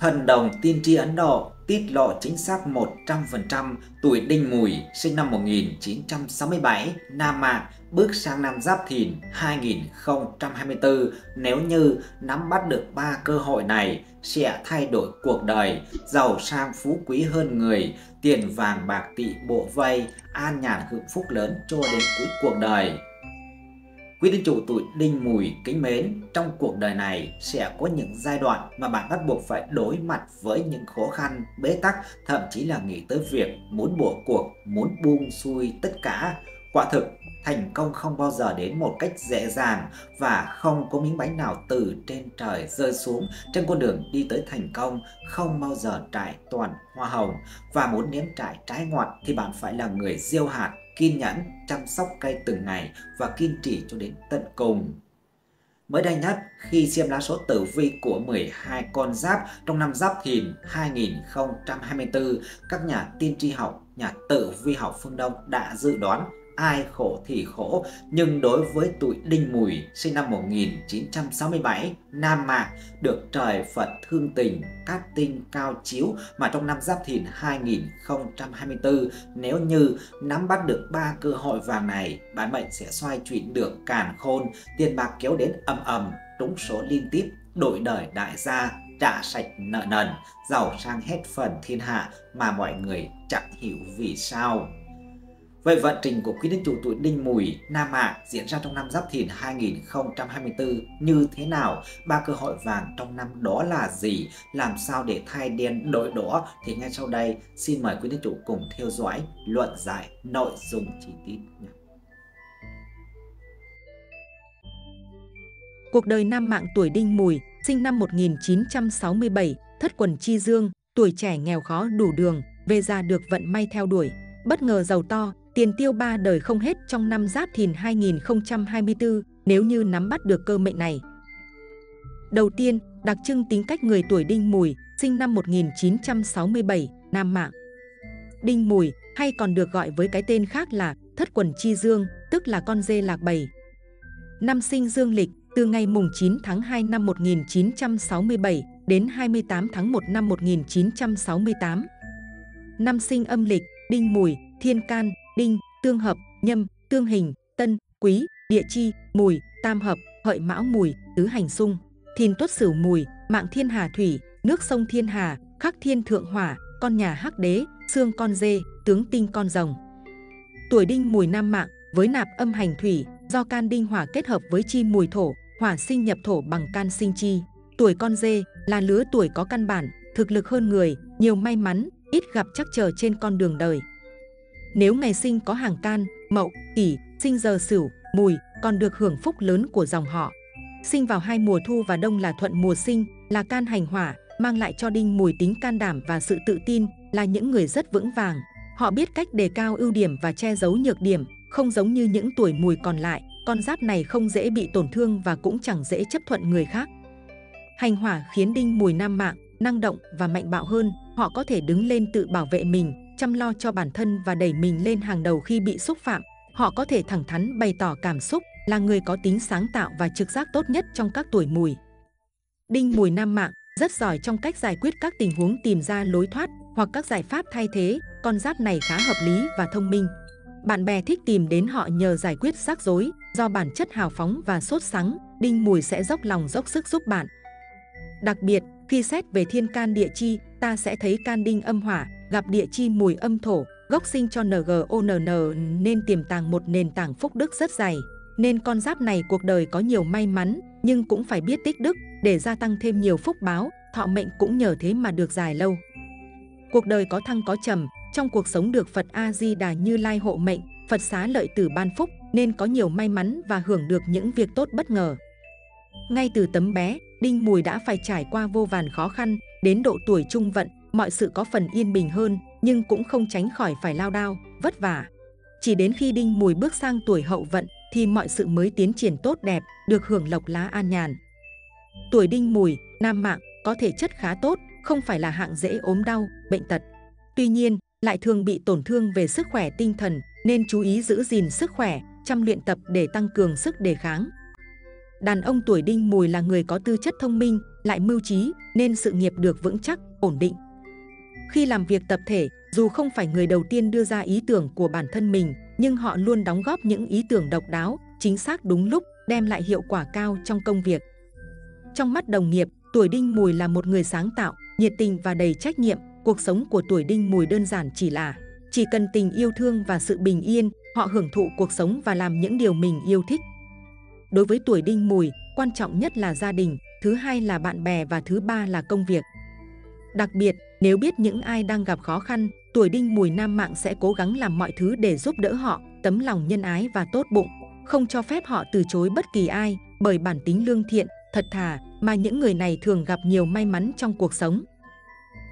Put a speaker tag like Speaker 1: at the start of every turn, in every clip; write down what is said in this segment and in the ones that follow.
Speaker 1: Thần đồng tiên tri Ấn Độ tiết lộ chính xác 100% tuổi Đinh Mùi sinh năm 1967, Nam Mạng, bước sang năm Giáp Thìn 2024 nếu như nắm bắt được ba cơ hội này sẽ thay đổi cuộc đời, giàu sang phú quý hơn người, tiền vàng bạc tị bộ vây, an nhàn hưởng phúc lớn cho đến cuối cuộc đời. Quý tín chủ tuổi đinh mùi kính mến, trong cuộc đời này sẽ có những giai đoạn mà bạn bắt buộc phải đối mặt với những khó khăn, bế tắc, thậm chí là nghĩ tới việc muốn bỏ cuộc, muốn buông xuôi tất cả. Quả thực, thành công không bao giờ đến một cách dễ dàng và không có miếng bánh nào từ trên trời rơi xuống trên con đường đi tới thành công không bao giờ trải toàn hoa hồng và muốn nếm trải trái ngọt thì bạn phải là người gieo hạt kiên nhẫn chăm sóc cây từng ngày và kiên trì cho đến tận cùng. Mới đây nhất, khi xem lá số tử vi của 12 con giáp trong năm Giáp Thìn 2024, các nhà tiên tri học, nhà tử vi học phương Đông đã dự đoán ai khổ thì khổ, nhưng đối với tuổi Đinh Mùi sinh năm 1967, Nam Mạc được trời Phật thương tình, cát tinh cao chiếu mà trong năm Giáp Thìn 2024 nếu như nắm bắt được ba cơ hội vàng này, bản mệnh sẽ xoay chuyển được càn khôn, tiền bạc kéo đến ầm ầm, trúng số liên tiếp, đổi đời đại gia, trả sạch nợ nần, giàu sang hết phần thiên hạ mà mọi người chẳng hiểu vì sao. Vậy vận trình của quý Đức chủ tuổi Đinh Mùi, Nam Mạc diễn ra trong năm Giáp Thìn 2024 như thế nào? Ba cơ hội vàng trong năm đó là gì? Làm sao để thay đen đổi đỏ? Thì ngay sau đây xin mời quý Đức chủ cùng theo dõi luận giải nội dung chi tiết nhé.
Speaker 2: Cuộc đời Nam Mạng tuổi Đinh Mùi, sinh năm 1967, thất quần chi dương, tuổi trẻ nghèo khó đủ đường, về già được vận may theo đuổi, bất ngờ giàu to, tiền tiêu ba đời không hết trong năm Giáp Thìn 2024 nếu như nắm bắt được cơ mệnh này. Đầu tiên, đặc trưng tính cách người tuổi Đinh Mùi, sinh năm 1967, Nam Mạng. Đinh Mùi, hay còn được gọi với cái tên khác là Thất Quần Chi Dương, tức là con dê lạc bầy. Năm sinh dương lịch, từ ngày mùng 9 tháng 2 năm 1967 đến 28 tháng 1 năm 1968. Năm sinh âm lịch, Đinh Mùi, Thiên Can, đinh, tương hợp, nhâm, tương hình, tân, quý, địa chi, mùi, tam hợp, hợi mão mùi, tứ hành xung, thìn tuất sửu mùi, mạng thiên hà thủy, nước sông thiên hà, khắc thiên thượng hỏa, con nhà hắc đế, xương con dê, tướng tinh con rồng. Tuổi đinh mùi nam mạng với nạp âm hành thủy, do can đinh hỏa kết hợp với chi mùi thổ, hỏa sinh nhập thổ bằng can sinh chi. Tuổi con dê là lứa tuổi có căn bản, thực lực hơn người, nhiều may mắn, ít gặp chắc trở trên con đường đời. Nếu ngày sinh có hàng can, mậu, kỷ, sinh giờ sửu, mùi, còn được hưởng phúc lớn của dòng họ. Sinh vào hai mùa thu và đông là thuận mùa sinh, là can hành hỏa, mang lại cho đinh mùi tính can đảm và sự tự tin, là những người rất vững vàng. Họ biết cách đề cao ưu điểm và che giấu nhược điểm, không giống như những tuổi mùi còn lại, con giáp này không dễ bị tổn thương và cũng chẳng dễ chấp thuận người khác. Hành hỏa khiến đinh mùi nam mạng, năng động và mạnh bạo hơn, họ có thể đứng lên tự bảo vệ mình, chăm lo cho bản thân và đẩy mình lên hàng đầu khi bị xúc phạm. Họ có thể thẳng thắn bày tỏ cảm xúc, là người có tính sáng tạo và trực giác tốt nhất trong các tuổi mùi. Đinh mùi nam mạng rất giỏi trong cách giải quyết các tình huống tìm ra lối thoát hoặc các giải pháp thay thế, con giáp này khá hợp lý và thông minh. Bạn bè thích tìm đến họ nhờ giải quyết rắc rối, do bản chất hào phóng và sốt sắng, đinh mùi sẽ dốc lòng dốc sức giúp bạn. Đặc biệt, khi xét về thiên can địa chi, ta sẽ thấy can đinh âm hỏa, gặp địa chi mùi âm thổ, gốc sinh cho NGONN nên tiềm tàng một nền tảng phúc đức rất dày. Nên con giáp này cuộc đời có nhiều may mắn, nhưng cũng phải biết tích đức để gia tăng thêm nhiều phúc báo, thọ mệnh cũng nhờ thế mà được dài lâu. Cuộc đời có thăng có trầm, trong cuộc sống được Phật A-di-đà như lai hộ mệnh, Phật xá lợi tử ban phúc nên có nhiều may mắn và hưởng được những việc tốt bất ngờ. Ngay từ tấm bé, Đinh Mùi đã phải trải qua vô vàn khó khăn, đến độ tuổi trung vận, mọi sự có phần yên bình hơn, nhưng cũng không tránh khỏi phải lao đao, vất vả. Chỉ đến khi Đinh Mùi bước sang tuổi hậu vận thì mọi sự mới tiến triển tốt đẹp, được hưởng lộc lá an nhàn. Tuổi Đinh Mùi, nam mạng, có thể chất khá tốt, không phải là hạng dễ ốm đau, bệnh tật. Tuy nhiên, lại thường bị tổn thương về sức khỏe tinh thần, nên chú ý giữ gìn sức khỏe, chăm luyện tập để tăng cường sức đề kháng. Đàn ông tuổi đinh mùi là người có tư chất thông minh, lại mưu trí, nên sự nghiệp được vững chắc, ổn định. Khi làm việc tập thể, dù không phải người đầu tiên đưa ra ý tưởng của bản thân mình, nhưng họ luôn đóng góp những ý tưởng độc đáo, chính xác đúng lúc, đem lại hiệu quả cao trong công việc. Trong mắt đồng nghiệp, tuổi đinh mùi là một người sáng tạo, nhiệt tình và đầy trách nhiệm. Cuộc sống của tuổi đinh mùi đơn giản chỉ là chỉ cần tình yêu thương và sự bình yên, họ hưởng thụ cuộc sống và làm những điều mình yêu thích. Đối với tuổi đinh mùi, quan trọng nhất là gia đình, thứ hai là bạn bè và thứ ba là công việc. Đặc biệt, nếu biết những ai đang gặp khó khăn, tuổi đinh mùi nam mạng sẽ cố gắng làm mọi thứ để giúp đỡ họ, tấm lòng nhân ái và tốt bụng, không cho phép họ từ chối bất kỳ ai, bởi bản tính lương thiện, thật thà mà những người này thường gặp nhiều may mắn trong cuộc sống.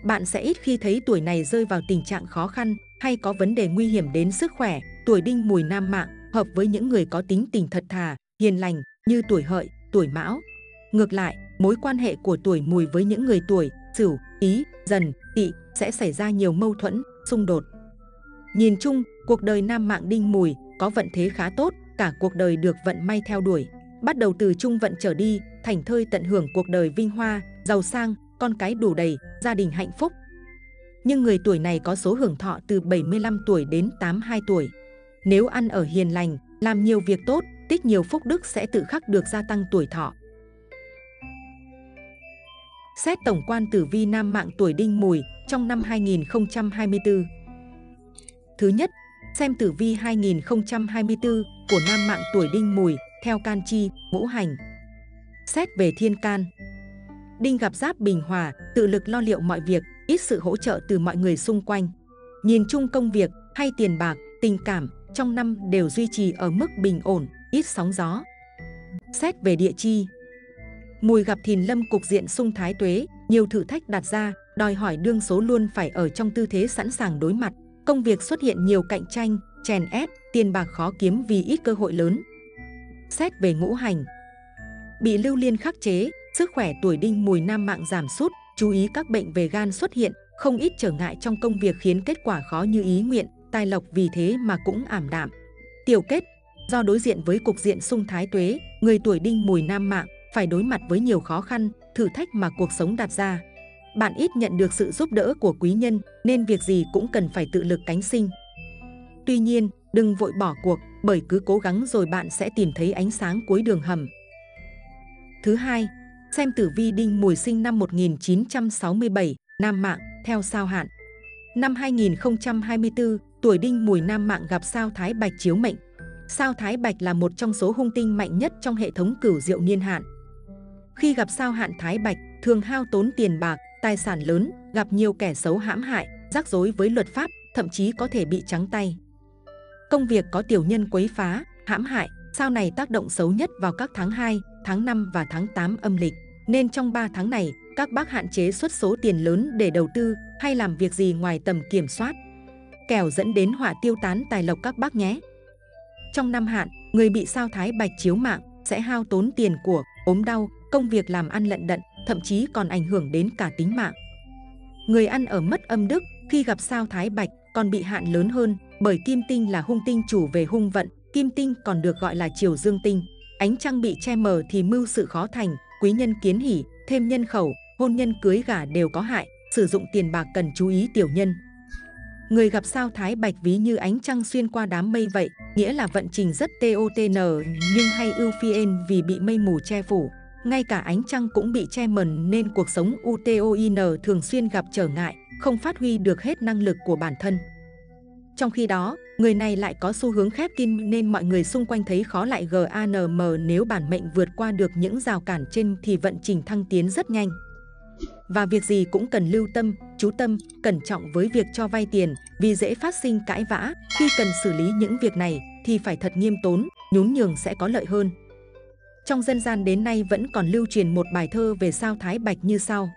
Speaker 2: Bạn sẽ ít khi thấy tuổi này rơi vào tình trạng khó khăn hay có vấn đề nguy hiểm đến sức khỏe. Tuổi đinh mùi nam mạng hợp với những người có tính tình thật thà, hiền lành như tuổi hợi, tuổi mão. Ngược lại, mối quan hệ của tuổi mùi với những người tuổi sửu, ý, dần, tỵ sẽ xảy ra nhiều mâu thuẫn, xung đột. Nhìn chung, cuộc đời nam mạng đinh mùi có vận thế khá tốt, cả cuộc đời được vận may theo đuổi. Bắt đầu từ trung vận trở đi, thành thơi tận hưởng cuộc đời vinh hoa, giàu sang, con cái đủ đầy, gia đình hạnh phúc. Nhưng người tuổi này có số hưởng thọ từ 75 tuổi đến 82 tuổi. Nếu ăn ở hiền lành, làm nhiều việc tốt, tích nhiều phúc đức sẽ tự khắc được gia tăng tuổi thọ. Xét tổng quan tử vi nam mạng tuổi đinh mùi trong năm 2024. Thứ nhất, xem tử vi 2024 của nam mạng tuổi đinh mùi theo can chi, ngũ hành. Xét về thiên can. Đinh gặp giáp bình hòa, tự lực lo liệu mọi việc, ít sự hỗ trợ từ mọi người xung quanh. Nhìn chung công việc hay tiền bạc, tình cảm trong năm đều duy trì ở mức bình ổn, ít sóng gió. Xét về địa chi, Mùi gặp thìn lâm cục diện sung thái tuế, nhiều thử thách đặt ra, đòi hỏi đương số luôn phải ở trong tư thế sẵn sàng đối mặt. Công việc xuất hiện nhiều cạnh tranh, chèn ép, tiền bạc khó kiếm vì ít cơ hội lớn. Xét về ngũ hành, bị lưu liên khắc chế, sức khỏe tuổi đinh mùi nam mạng giảm sút, chú ý các bệnh về gan xuất hiện, không ít trở ngại trong công việc khiến kết quả khó như ý nguyện, tài lộc vì thế mà cũng ảm đạm. Tiểu kết, do đối diện với cục diện sung thái tuế, người tuổi đinh mùi nam mạng phải đối mặt với nhiều khó khăn, thử thách mà cuộc sống đặt ra. Bạn ít nhận được sự giúp đỡ của quý nhân nên việc gì cũng cần phải tự lực cánh sinh. Tuy nhiên, đừng vội bỏ cuộc bởi cứ cố gắng rồi bạn sẽ tìm thấy ánh sáng cuối đường hầm. Thứ hai, xem tử vi đinh mùi sinh năm 1967, nam mạng, theo sao hạn. Năm 2024, tuổi đinh mùi nam mạng gặp sao thái bạch chiếu mệnh. Sao thái bạch là một trong số hung tinh mạnh nhất trong hệ thống cửu diệu niên hạn. Khi gặp sao hạn thái bạch, thường hao tốn tiền bạc, tài sản lớn, gặp nhiều kẻ xấu hãm hại, rắc rối với luật pháp, thậm chí có thể bị trắng tay. Công việc có tiểu nhân quấy phá, hãm hại, sao này tác động xấu nhất vào các tháng 2, tháng 5 và tháng 8 âm lịch. Nên trong 3 tháng này, các bác hạn chế xuất số tiền lớn để đầu tư hay làm việc gì ngoài tầm kiểm soát. Kẻo dẫn đến họa tiêu tán tài lộc các bác nhé. Trong năm hạn, người bị sao thái bạch chiếu mạng sẽ hao tốn tiền của, ốm đau, công việc làm ăn lận đận, thậm chí còn ảnh hưởng đến cả tính mạng. Người ăn ở mất âm đức khi gặp sao thái bạch còn bị hạn lớn hơn bởi kim tinh là hung tinh chủ về hung vận, kim tinh còn được gọi là chiều dương tinh. Ánh trăng bị che mờ thì mưu sự khó thành, quý nhân kiến hỉ thêm nhân khẩu, hôn nhân cưới gả đều có hại, sử dụng tiền bạc cần chú ý tiểu nhân. Người gặp sao thái bạch ví như ánh trăng xuyên qua đám mây vậy, nghĩa là vận trình rất TOTN nhưng hay ưu phiên vì bị mây mù che phủ. Ngay cả ánh trăng cũng bị che mần nên cuộc sống UTOIN thường xuyên gặp trở ngại, không phát huy được hết năng lực của bản thân. Trong khi đó, người này lại có xu hướng khép kín nên mọi người xung quanh thấy khó lại GANM nếu bản mệnh vượt qua được những rào cản trên thì vận trình thăng tiến rất nhanh. Và việc gì cũng cần lưu tâm, chú tâm, cẩn trọng với việc cho vay tiền vì dễ phát sinh cãi vã. Khi cần xử lý những việc này thì phải thật nghiêm tốn, nhún nhường sẽ có lợi hơn. Trong dân gian đến nay vẫn còn lưu truyền một bài thơ về sao Thái Bạch như sau.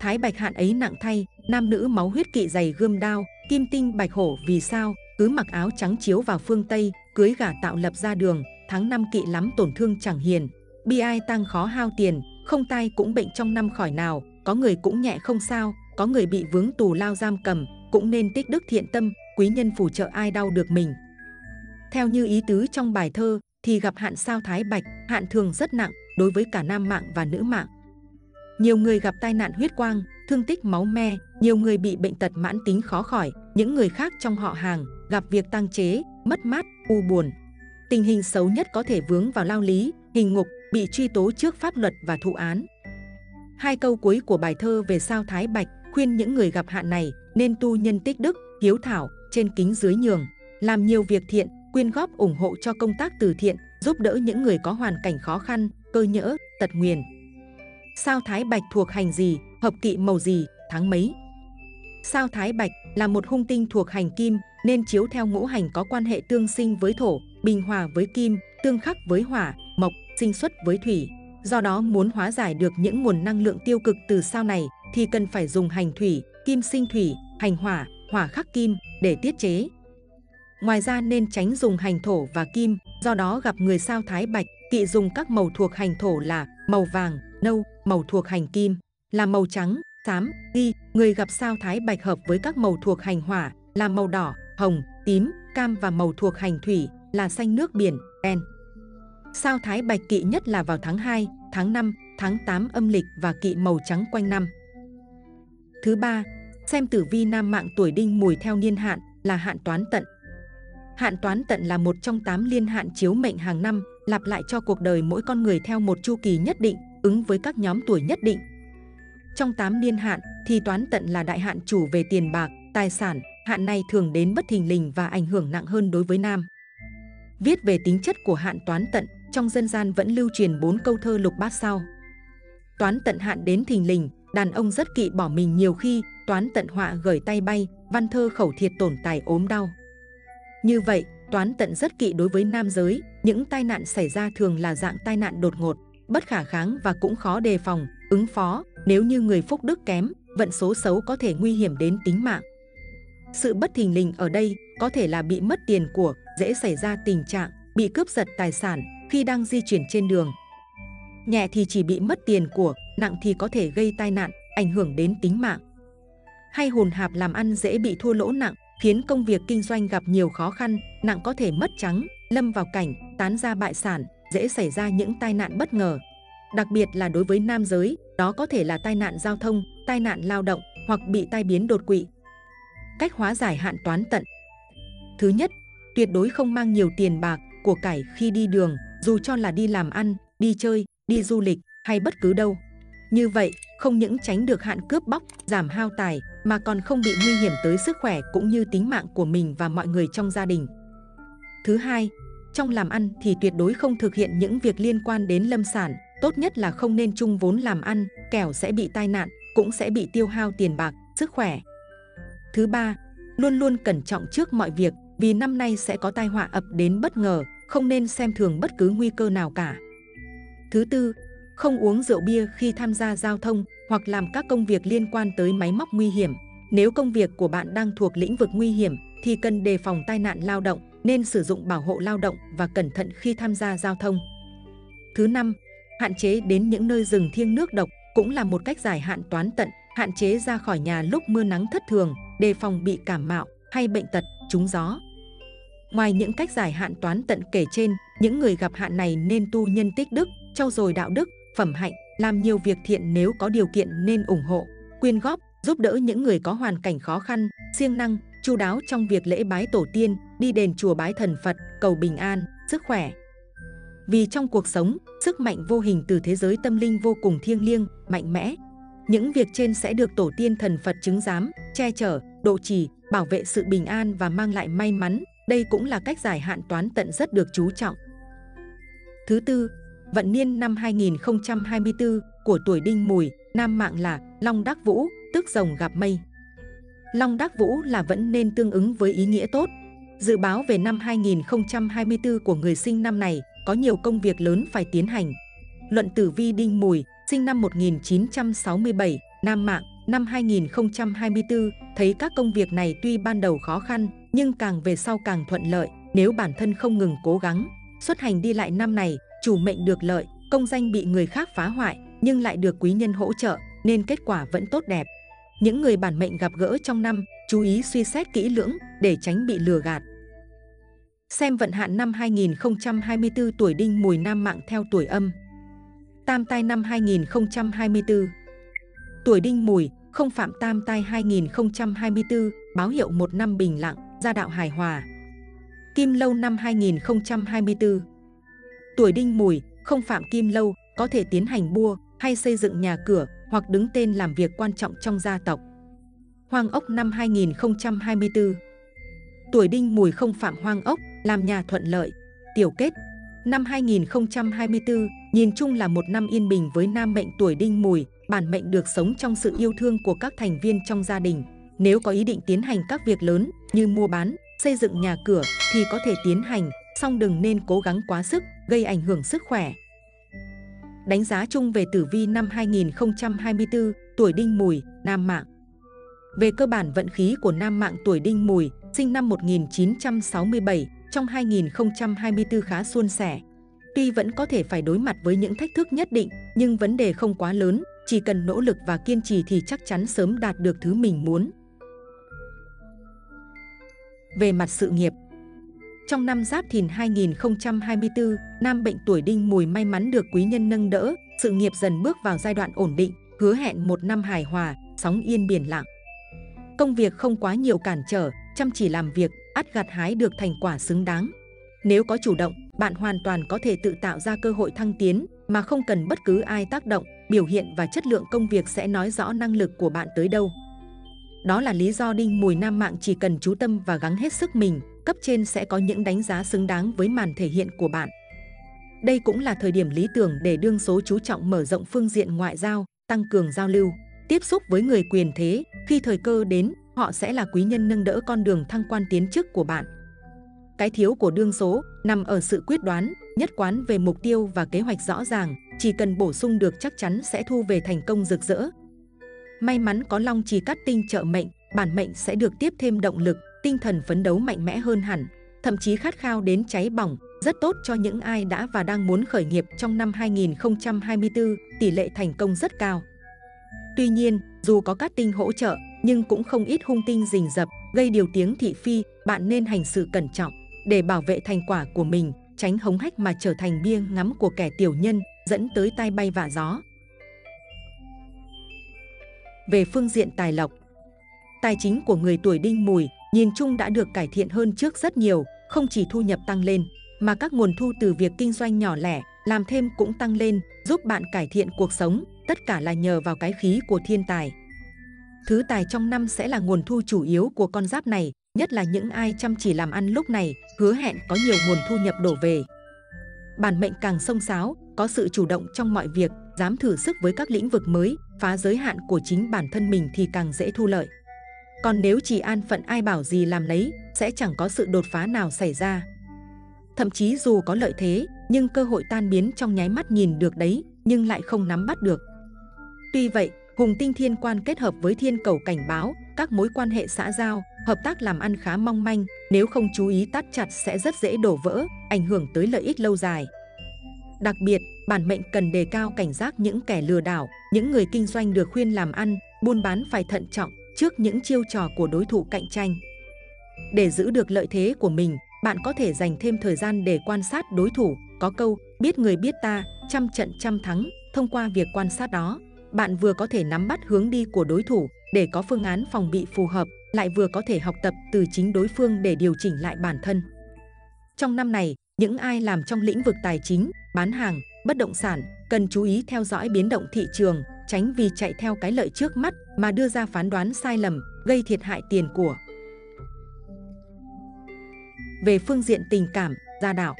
Speaker 2: Thái Bạch hạn ấy nặng thay, nam nữ máu huyết kỵ dày gươm đao, kim tinh bạch hổ vì sao, cứ mặc áo trắng chiếu vào phương Tây, cưới gả tạo lập ra đường, tháng năm kỵ lắm tổn thương chẳng hiền. Bi ai tăng khó hao tiền, không tai cũng bệnh trong năm khỏi nào, có người cũng nhẹ không sao, có người bị vướng tù lao giam cầm, cũng nên tích đức thiện tâm, quý nhân phù trợ ai đau được mình. Theo như ý tứ trong bài thơ, thì gặp hạn sao thái bạch, hạn thường rất nặng đối với cả nam mạng và nữ mạng. Nhiều người gặp tai nạn huyết quang, thương tích máu me, nhiều người bị bệnh tật mãn tính khó khỏi, những người khác trong họ hàng gặp việc tăng chế, mất mát, u buồn. Tình hình xấu nhất có thể vướng vào lao lý, hình ngục, bị truy tố trước pháp luật và thụ án. Hai câu cuối của bài thơ về sao Thái Bạch khuyên những người gặp hạn này nên tu nhân tích đức, hiếu thảo, trên kính dưới nhường, làm nhiều việc thiện, quyên góp ủng hộ cho công tác từ thiện, giúp đỡ những người có hoàn cảnh khó khăn, cơ nhỡ, tật nguyền. Sao Thái Bạch thuộc hành gì, hợp kỵ màu gì, tháng mấy? Sao Thái Bạch là một hung tinh thuộc hành kim nên chiếu theo ngũ hành có quan hệ tương sinh với thổ, bình hòa với kim, tương khắc với hỏa, mộc, sinh xuất với thủy. Do đó muốn hóa giải được những nguồn năng lượng tiêu cực từ sao này thì cần phải dùng hành thủy, kim sinh thủy, hành hỏa, hỏa khắc kim để tiết chế. Ngoài ra nên tránh dùng hành thổ và kim, do đó gặp người sao thái bạch, kỵ dùng các màu thuộc hành thổ là màu vàng, nâu, màu thuộc hành kim, là màu trắng, xám, ghi. Người gặp sao thái bạch hợp với các màu thuộc hành hỏa là màu đỏ, hồng, tím, cam và màu thuộc hành thủy là xanh nước biển, đen. Sao thái bạch kỵ nhất là vào tháng 2, tháng 5, tháng 8 âm lịch và kỵ màu trắng quanh năm. Thứ ba, xem tử vi nam mạng tuổi đinh mùi theo niên hạn là hạn toán tận. Hạn toán tận là một trong 8 liên hạn chiếu mệnh hàng năm, lặp lại cho cuộc đời mỗi con người theo một chu kỳ nhất định, ứng với các nhóm tuổi nhất định. Trong 8 liên hạn thì toán tận là đại hạn chủ về tiền bạc, tài sản, hạn này thường đến bất thình lình và ảnh hưởng nặng hơn đối với nam. Viết về tính chất của hạn toán tận, trong dân gian vẫn lưu truyền bốn câu thơ lục bát sau. Toán tận hạn đến thình lình, đàn ông rất kỵ bỏ mình nhiều khi, toán tận họa gởi tay bay, văn thơ khẩu thiệt tổn tài ốm đau. Như vậy, toán tận rất kỵ đối với nam giới, những tai nạn xảy ra thường là dạng tai nạn đột ngột, bất khả kháng và cũng khó đề phòng, ứng phó, nếu như người phúc đức kém, vận số xấu có thể nguy hiểm đến tính mạng. Sự bất thình lình ở đây có thể là bị mất tiền của, dễ xảy ra tình trạng bị cướp giật tài sản khi đang di chuyển trên đường. Nhẹ thì chỉ bị mất tiền của, nặng thì có thể gây tai nạn, ảnh hưởng đến tính mạng. Hay hồn hạp làm ăn dễ bị thua lỗ nặng, khiến công việc kinh doanh gặp nhiều khó khăn, nặng có thể mất trắng, lâm vào cảnh, tán ra bại sản, dễ xảy ra những tai nạn bất ngờ. Đặc biệt là đối với nam giới, đó có thể là tai nạn giao thông, tai nạn lao động hoặc bị tai biến đột quỵ. Cách hóa giải hạn toán tận Thứ nhất, tuyệt đối không mang nhiều tiền bạc, của cải khi đi đường, dù cho là đi làm ăn, đi chơi, đi du lịch hay bất cứ đâu. Như vậy, không những tránh được hạn cướp bóc, giảm hao tài, mà còn không bị nguy hiểm tới sức khỏe cũng như tính mạng của mình và mọi người trong gia đình. Thứ hai, trong làm ăn thì tuyệt đối không thực hiện những việc liên quan đến lâm sản, tốt nhất là không nên chung vốn làm ăn, kẻo sẽ bị tai nạn, cũng sẽ bị tiêu hao tiền bạc, sức khỏe. Thứ ba, luôn luôn cẩn trọng trước mọi việc vì năm nay sẽ có tai họa ập đến bất ngờ, không nên xem thường bất cứ nguy cơ nào cả. Thứ tư, không uống rượu bia khi tham gia giao thông hoặc làm các công việc liên quan tới máy móc nguy hiểm. Nếu công việc của bạn đang thuộc lĩnh vực nguy hiểm thì cần đề phòng tai nạn lao động, nên sử dụng bảo hộ lao động và cẩn thận khi tham gia giao thông. Thứ năm, hạn chế đến những nơi rừng thiêng nước độc cũng là một cách giải hạn toán tận, hạn chế ra khỏi nhà lúc mưa nắng thất thường, đề phòng bị cảm mạo hay bệnh tật, trúng gió. Ngoài những cách giải hạn toán tận kể trên, những người gặp hạn này nên tu nhân tích đức, trau dồi đạo đức, phẩm hạnh, làm nhiều việc thiện nếu có điều kiện nên ủng hộ, quyên góp, giúp đỡ những người có hoàn cảnh khó khăn, siêng năng, chu đáo trong việc lễ bái tổ tiên, đi đền chùa bái thần Phật, cầu bình an, sức khỏe. Vì trong cuộc sống, sức mạnh vô hình từ thế giới tâm linh vô cùng thiêng liêng, mạnh mẽ. Những việc trên sẽ được tổ tiên thần Phật chứng giám, che chở, độ trì, bảo vệ sự bình an và mang lại may mắn, đây cũng là cách giải hạn toán tận rất được chú trọng. Thứ tư, vận niên năm 2024 của tuổi Đinh Mùi, nam mạng là Long Đắc Vũ, tức rồng gặp mây. Long Đắc Vũ là vẫn nên tương ứng với ý nghĩa tốt. Dự báo về năm 2024 của người sinh năm này có nhiều công việc lớn phải tiến hành. Luận tử vi Đinh Mùi, sinh năm 1967, nam mạng, năm 2024 thấy các công việc này tuy ban đầu khó khăn nhưng càng về sau càng thuận lợi nếu bản thân không ngừng cố gắng. Xuất hành đi lại năm này, chủ mệnh được lợi, công danh bị người khác phá hoại nhưng lại được quý nhân hỗ trợ nên kết quả vẫn tốt đẹp. Những người bản mệnh gặp gỡ trong năm, chú ý suy xét kỹ lưỡng để tránh bị lừa gạt. Xem vận hạn năm 2024 tuổi đinh mùi nam mạng theo tuổi âm. Tam tai năm 2024 Tuổi đinh mùi, không phạm tam tai 2024, báo hiệu một năm bình lặng, gia đạo hài hòa. Kim lâu năm 2024 Tuổi đinh mùi, không phạm kim lâu, có thể tiến hành bua hay xây dựng nhà cửa hoặc đứng tên làm việc quan trọng trong gia tộc. Hoang ốc năm 2024 Tuổi đinh mùi không phạm hoang ốc, làm nhà thuận lợi, tiểu kết. Năm 2024 nhìn chung là một năm yên bình với nam mệnh tuổi đinh mùi, bản mệnh được sống trong sự yêu thương của các thành viên trong gia đình. Nếu có ý định tiến hành các việc lớn như mua bán, xây dựng nhà cửa thì có thể tiến hành, song đừng nên cố gắng quá sức, gây ảnh hưởng sức khỏe. Đánh giá chung về tử vi năm 2024, tuổi đinh mùi, nam mạng. Về cơ bản vận khí của nam mạng tuổi đinh mùi, sinh năm 1967, trong 2024 khá suôn sẻ. Tuy vẫn có thể phải đối mặt với những thách thức nhất định, nhưng vấn đề không quá lớn, chỉ cần nỗ lực và kiên trì thì chắc chắn sớm đạt được thứ mình muốn. Về mặt sự nghiệp trong năm Giáp Thìn 2024, nam bệnh tuổi đinh mùi may mắn được quý nhân nâng đỡ, sự nghiệp dần bước vào giai đoạn ổn định, hứa hẹn một năm hài hòa, sóng yên biển lặng. Công việc không quá nhiều cản trở, chăm chỉ làm việc, ắt gặt hái được thành quả xứng đáng. Nếu có chủ động, bạn hoàn toàn có thể tự tạo ra cơ hội thăng tiến mà không cần bất cứ ai tác động, biểu hiện và chất lượng công việc sẽ nói rõ năng lực của bạn tới đâu. Đó là lý do Đinh Mùi Nam Mạng chỉ cần chú tâm và gắng hết sức mình, cấp trên sẽ có những đánh giá xứng đáng với màn thể hiện của bạn. Đây cũng là thời điểm lý tưởng để đương số chú trọng mở rộng phương diện ngoại giao, tăng cường giao lưu, tiếp xúc với người quyền thế. Khi thời cơ đến, họ sẽ là quý nhân nâng đỡ con đường thăng quan tiến chức của bạn. Cái thiếu của đương số nằm ở sự quyết đoán, nhất quán về mục tiêu và kế hoạch rõ ràng, chỉ cần bổ sung được chắc chắn sẽ thu về thành công rực rỡ. May mắn có long trì cắt tinh trợ mệnh, bản mệnh sẽ được tiếp thêm động lực, tinh thần phấn đấu mạnh mẽ hơn hẳn, thậm chí khát khao đến cháy bỏng, rất tốt cho những ai đã và đang muốn khởi nghiệp trong năm 2024, tỷ lệ thành công rất cao. Tuy nhiên, dù có các tinh hỗ trợ, nhưng cũng không ít hung tinh rình rập, gây điều tiếng thị phi, bạn nên hành sự cẩn trọng để bảo vệ thành quả của mình, tránh hống hách mà trở thành bia ngắm của kẻ tiểu nhân, dẫn tới tai bay vạ gió. Về phương diện tài lộc, tài chính của người tuổi đinh mùi nhìn chung đã được cải thiện hơn trước rất nhiều, không chỉ thu nhập tăng lên, mà các nguồn thu từ việc kinh doanh nhỏ lẻ, làm thêm cũng tăng lên, giúp bạn cải thiện cuộc sống, tất cả là nhờ vào cái khí của thiên tài. Thứ tài trong năm sẽ là nguồn thu chủ yếu của con giáp này, nhất là những ai chăm chỉ làm ăn lúc này, hứa hẹn có nhiều nguồn thu nhập đổ về. Bản mệnh càng sông sáo, có sự chủ động trong mọi việc, dám thử sức với các lĩnh vực mới, phá giới hạn của chính bản thân mình thì càng dễ thu lợi. Còn nếu chỉ an phận ai bảo gì làm lấy, sẽ chẳng có sự đột phá nào xảy ra. Thậm chí dù có lợi thế, nhưng cơ hội tan biến trong nháy mắt nhìn được đấy, nhưng lại không nắm bắt được. Tuy vậy, Hùng tinh thiên quan kết hợp với thiên cầu cảnh báo, các mối quan hệ xã giao, hợp tác làm ăn khá mong manh, nếu không chú ý tắt chặt sẽ rất dễ đổ vỡ, ảnh hưởng tới lợi ích lâu dài. Đặc biệt, bản mệnh cần đề cao cảnh giác những kẻ lừa đảo, những người kinh doanh được khuyên làm ăn, buôn bán phải thận trọng trước những chiêu trò của đối thủ cạnh tranh. Để giữ được lợi thế của mình, bạn có thể dành thêm thời gian để quan sát đối thủ, có câu biết người biết ta, trăm trận trăm thắng, thông qua việc quan sát đó bạn vừa có thể nắm bắt hướng đi của đối thủ để có phương án phòng bị phù hợp, lại vừa có thể học tập từ chính đối phương để điều chỉnh lại bản thân. Trong năm này, những ai làm trong lĩnh vực tài chính, bán hàng, bất động sản cần chú ý theo dõi biến động thị trường, tránh vì chạy theo cái lợi trước mắt mà đưa ra phán đoán sai lầm, gây thiệt hại tiền của. Về phương diện tình cảm, gia đạo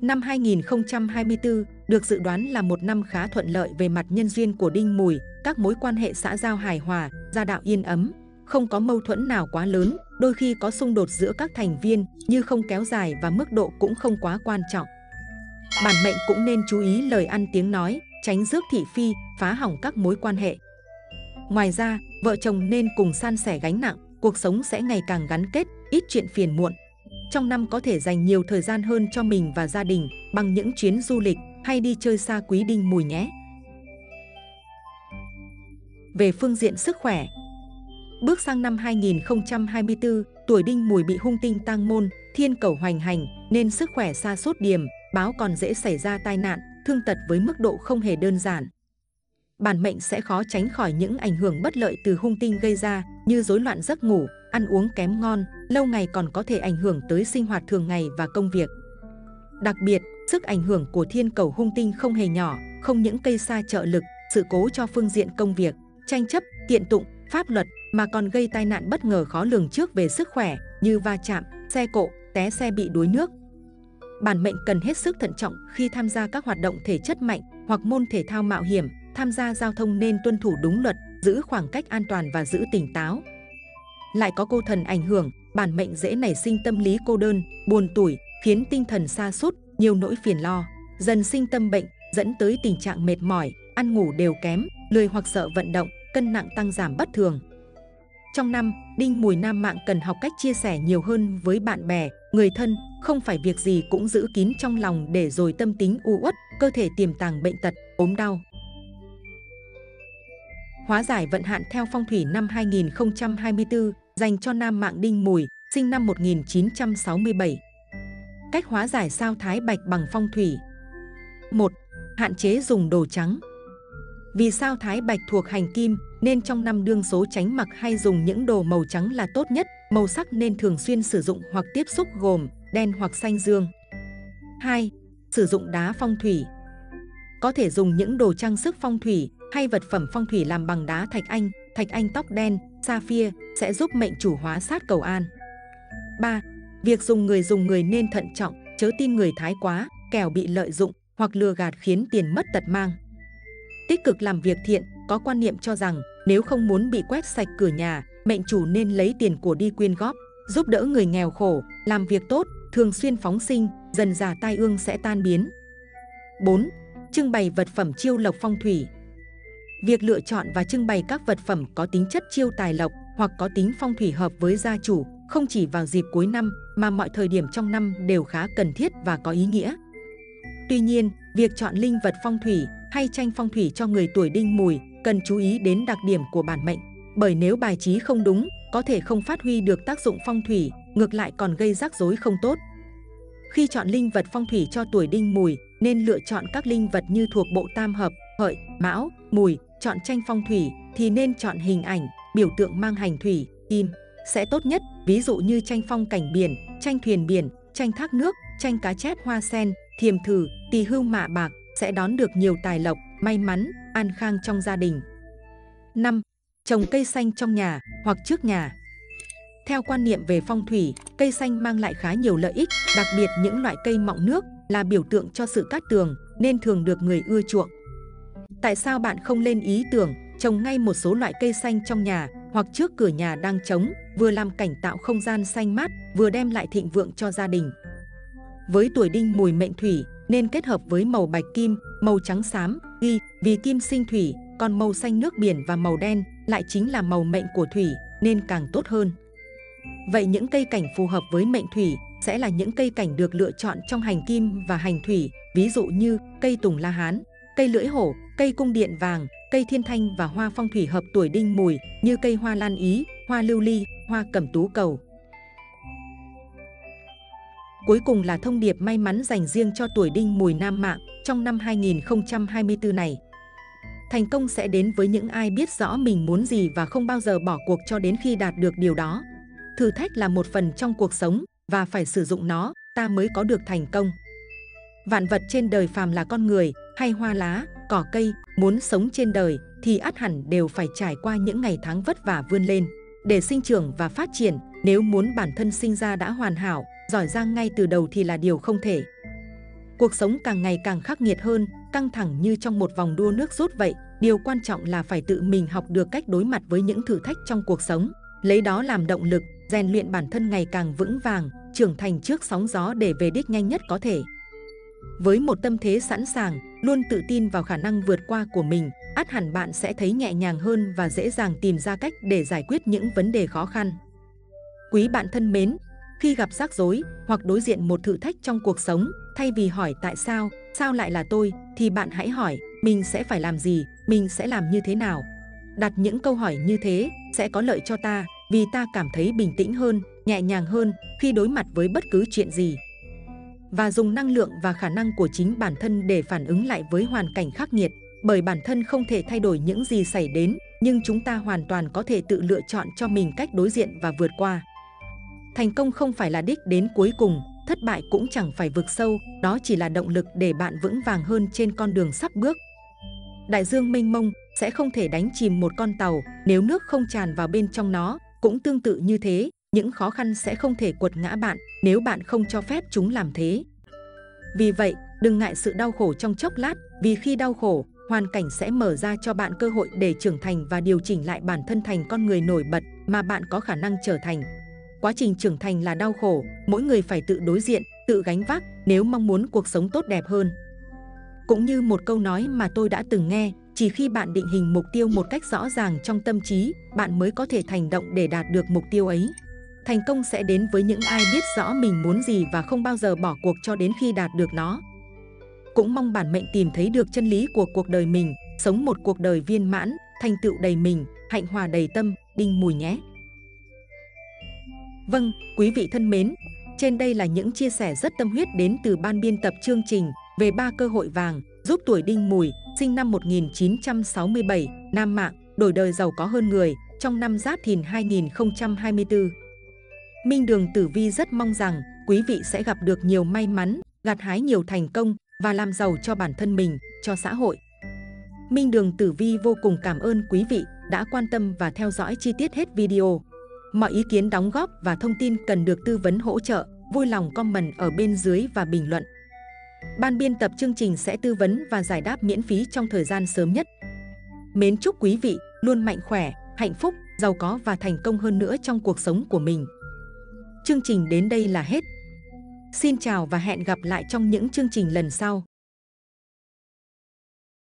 Speaker 2: Năm 2024 được dự đoán là một năm khá thuận lợi về mặt nhân duyên của Đinh Mùi, các mối quan hệ xã giao hài hòa, gia đạo yên ấm, không có mâu thuẫn nào quá lớn, đôi khi có xung đột giữa các thành viên như không kéo dài và mức độ cũng không quá quan trọng. Bản mệnh cũng nên chú ý lời ăn tiếng nói, tránh rước thị phi, phá hỏng các mối quan hệ. Ngoài ra, vợ chồng nên cùng san sẻ gánh nặng, cuộc sống sẽ ngày càng gắn kết, ít chuyện phiền muộn, trong năm có thể dành nhiều thời gian hơn cho mình và gia đình bằng những chuyến du lịch hay đi chơi xa quý đinh mùi nhé. Về phương diện sức khỏe, bước sang năm 2024, tuổi đinh mùi bị hung tinh tăng môn, thiên cầu hoành hành nên sức khỏe xa sốt điểm, báo còn dễ xảy ra tai nạn, thương tật với mức độ không hề đơn giản. Bản mệnh sẽ khó tránh khỏi những ảnh hưởng bất lợi từ hung tinh gây ra như rối loạn giấc ngủ, ăn uống kém ngon, lâu ngày còn có thể ảnh hưởng tới sinh hoạt thường ngày và công việc. Đặc biệt, sức ảnh hưởng của thiên cầu hung tinh không hề nhỏ, không những cây xa trợ lực, sự cố cho phương diện công việc, tranh chấp, tiện tụng, pháp luật mà còn gây tai nạn bất ngờ khó lường trước về sức khỏe như va chạm, xe cộ, té xe bị đuối nước. Bản mệnh cần hết sức thận trọng khi tham gia các hoạt động thể chất mạnh hoặc môn thể thao mạo hiểm, tham gia giao thông nên tuân thủ đúng luật, giữ khoảng cách an toàn và giữ tỉnh táo. Lại có cô thần ảnh hưởng, bản mệnh dễ nảy sinh tâm lý cô đơn, buồn tủi, khiến tinh thần xa sút nhiều nỗi phiền lo, dần sinh tâm bệnh, dẫn tới tình trạng mệt mỏi, ăn ngủ đều kém, lười hoặc sợ vận động, cân nặng tăng giảm bất thường. Trong năm, Đinh Mùi Nam Mạng cần học cách chia sẻ nhiều hơn với bạn bè, người thân, không phải việc gì cũng giữ kín trong lòng để rồi tâm tính u uất, cơ thể tiềm tàng bệnh tật, ốm đau. Hóa giải vận hạn theo phong thủy năm 2024 dành cho Nam Mạng Đinh Mùi, sinh năm 1967. Cách hóa giải sao thái bạch bằng phong thủy 1. Hạn chế dùng đồ trắng Vì sao thái bạch thuộc hành kim nên trong năm đương số tránh mặc hay dùng những đồ màu trắng là tốt nhất, màu sắc nên thường xuyên sử dụng hoặc tiếp xúc gồm đen hoặc xanh dương. 2. Sử dụng đá phong thủy Có thể dùng những đồ trang sức phong thủy hay vật phẩm phong thủy làm bằng đá thạch anh, thạch anh tóc đen, sapphire sẽ giúp mệnh chủ hóa sát cầu an. 3. Việc dùng người dùng người nên thận trọng, chớ tin người thái quá, kẻo bị lợi dụng hoặc lừa gạt khiến tiền mất tật mang. Tích cực làm việc thiện, có quan niệm cho rằng nếu không muốn bị quét sạch cửa nhà, mệnh chủ nên lấy tiền của đi quyên góp, giúp đỡ người nghèo khổ, làm việc tốt, thường xuyên phóng sinh, dần già tai ương sẽ tan biến. 4. Trưng bày vật phẩm chiêu lộc phong thủy Việc lựa chọn và trưng bày các vật phẩm có tính chất chiêu tài lộc hoặc có tính phong thủy hợp với gia chủ không chỉ vào dịp cuối năm mà mọi thời điểm trong năm đều khá cần thiết và có ý nghĩa. Tuy nhiên, việc chọn linh vật phong thủy hay tranh phong thủy cho người tuổi đinh mùi cần chú ý đến đặc điểm của bản mệnh. Bởi nếu bài trí không đúng, có thể không phát huy được tác dụng phong thủy, ngược lại còn gây rắc rối không tốt. Khi chọn linh vật phong thủy cho tuổi đinh mùi, nên lựa chọn các linh vật như thuộc bộ tam hợp, hợi, mão, mùi. Chọn tranh phong thủy thì nên chọn hình ảnh, biểu tượng mang hành thủy, kim sẽ tốt nhất, ví dụ như tranh phong cảnh biển, tranh thuyền biển, tranh thác nước, tranh cá chép hoa sen, thiềm thử, tỳ hưu mạ bạc sẽ đón được nhiều tài lộc, may mắn, an khang trong gia đình. 5. Trồng cây xanh trong nhà hoặc trước nhà. Theo quan niệm về phong thủy, cây xanh mang lại khá nhiều lợi ích, đặc biệt những loại cây mọng nước là biểu tượng cho sự cát tường nên thường được người ưa chuộng. Tại sao bạn không lên ý tưởng trồng ngay một số loại cây xanh trong nhà hoặc trước cửa nhà đang trống, vừa làm cảnh tạo không gian xanh mát, vừa đem lại thịnh vượng cho gia đình. Với tuổi đinh mùi mệnh thủy, nên kết hợp với màu bạch kim, màu trắng xám, ghi vì kim sinh thủy, còn màu xanh nước biển và màu đen lại chính là màu mệnh của thủy, nên càng tốt hơn. Vậy những cây cảnh phù hợp với mệnh thủy sẽ là những cây cảnh được lựa chọn trong hành kim và hành thủy, ví dụ như cây tùng la hán, cây lưỡi hổ, cây cung điện vàng, cây thiên thanh và hoa phong thủy hợp tuổi đinh mùi như cây hoa lan ý, hoa lưu ly, hoa cẩm tú cầu. Cuối cùng là thông điệp may mắn dành riêng cho tuổi đinh mùi nam mạng trong năm 2024 này. Thành công sẽ đến với những ai biết rõ mình muốn gì và không bao giờ bỏ cuộc cho đến khi đạt được điều đó. Thử thách là một phần trong cuộc sống và phải sử dụng nó, ta mới có được thành công. Vạn vật trên đời phàm là con người hay hoa lá, cỏ cây, muốn sống trên đời thì ắt hẳn đều phải trải qua những ngày tháng vất vả vươn lên. Để sinh trưởng và phát triển, nếu muốn bản thân sinh ra đã hoàn hảo, giỏi giang ngay từ đầu thì là điều không thể. Cuộc sống càng ngày càng khắc nghiệt hơn, căng thẳng như trong một vòng đua nước rút vậy. Điều quan trọng là phải tự mình học được cách đối mặt với những thử thách trong cuộc sống, lấy đó làm động lực, rèn luyện bản thân ngày càng vững vàng, trưởng thành trước sóng gió để về đích nhanh nhất có thể. Với một tâm thế sẵn sàng, luôn tự tin vào khả năng vượt qua của mình, át hẳn bạn sẽ thấy nhẹ nhàng hơn và dễ dàng tìm ra cách để giải quyết những vấn đề khó khăn. Quý bạn thân mến, khi gặp rắc rối hoặc đối diện một thử thách trong cuộc sống, thay vì hỏi tại sao, sao lại là tôi, thì bạn hãy hỏi mình sẽ phải làm gì, mình sẽ làm như thế nào. Đặt những câu hỏi như thế sẽ có lợi cho ta, vì ta cảm thấy bình tĩnh hơn, nhẹ nhàng hơn khi đối mặt với bất cứ chuyện gì. Và dùng năng lượng và khả năng của chính bản thân để phản ứng lại với hoàn cảnh khắc nghiệt, bởi bản thân không thể thay đổi những gì xảy đến, nhưng chúng ta hoàn toàn có thể tự lựa chọn cho mình cách đối diện và vượt qua. Thành công không phải là đích đến cuối cùng, thất bại cũng chẳng phải vực sâu, đó chỉ là động lực để bạn vững vàng hơn trên con đường sắp bước. Đại dương mênh mông sẽ không thể đánh chìm một con tàu nếu nước không tràn vào bên trong nó, cũng tương tự như thế, những khó khăn sẽ không thể quật ngã bạn nếu bạn không cho phép chúng làm thế. Vì vậy, đừng ngại sự đau khổ trong chốc lát, vì khi đau khổ, hoàn cảnh sẽ mở ra cho bạn cơ hội để trưởng thành và điều chỉnh lại bản thân thành con người nổi bật mà bạn có khả năng trở thành. Quá trình trưởng thành là đau khổ, mỗi người phải tự đối diện, tự gánh vác nếu mong muốn cuộc sống tốt đẹp hơn. Cũng như một câu nói mà tôi đã từng nghe, chỉ khi bạn định hình mục tiêu một cách rõ ràng trong tâm trí, bạn mới có thể thành động để đạt được mục tiêu ấy. Thành công sẽ đến với những ai biết rõ mình muốn gì và không bao giờ bỏ cuộc cho đến khi đạt được nó. Cũng mong bản mệnh tìm thấy được chân lý của cuộc đời mình, sống một cuộc đời viên mãn, thành tựu đầy mình, hạnh hòa đầy tâm, đinh mùi nhé. Vâng, quý vị thân mến, trên đây là những chia sẻ rất tâm huyết đến từ ban biên tập chương trình về ba cơ hội vàng giúp tuổi đinh mùi sinh năm 1967, Nam Mạng, đổi đời giàu có hơn người trong năm Giáp Thìn 2024. Minh Đường Tử Vi rất mong rằng quý vị sẽ gặp được nhiều may mắn, gặt hái nhiều thành công và làm giàu cho bản thân mình, cho xã hội. Minh Đường Tử Vi vô cùng cảm ơn quý vị đã quan tâm và theo dõi chi tiết hết video. Mọi ý kiến đóng góp và thông tin cần được tư vấn hỗ trợ, vui lòng comment ở bên dưới và bình luận. Ban biên tập chương trình sẽ tư vấn và giải đáp miễn phí trong thời gian sớm nhất. Mến chúc quý vị luôn mạnh khỏe, hạnh phúc, giàu có và thành công hơn nữa trong cuộc sống của mình. Chương trình đến đây là hết. Xin chào và hẹn gặp lại trong những chương trình lần sau.